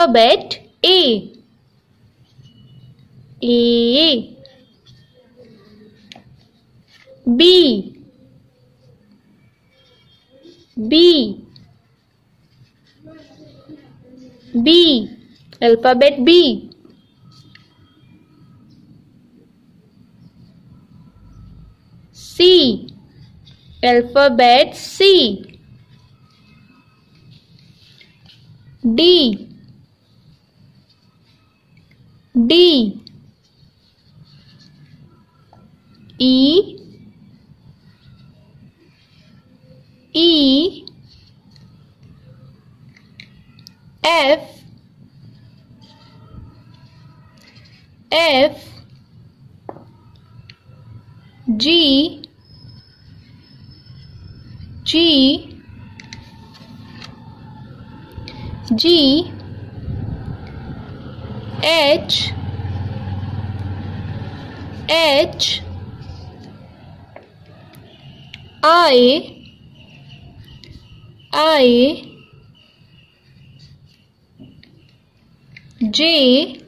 alphabet A. A. B. B. B. Alphabet B. C. Alphabet C. D. D. E. E. F. F. G. G. G. H H I I J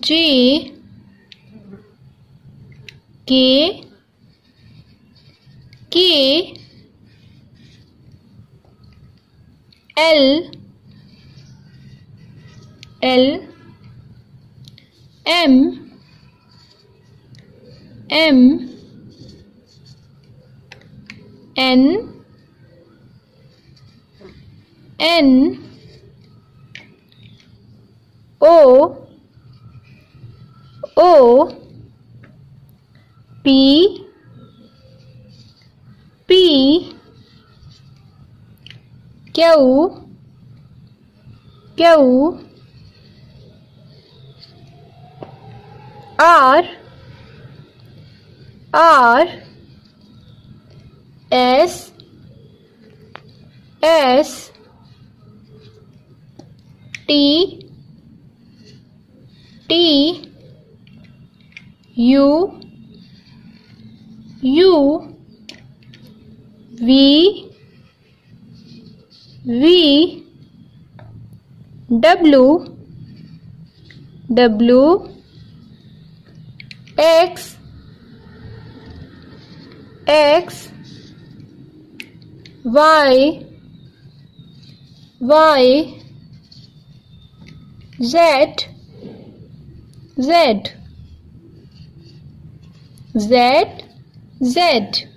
J K K L L M M N N O O P P Q Q R R S S T T U U V V W W X X Y Y Z Z Z Z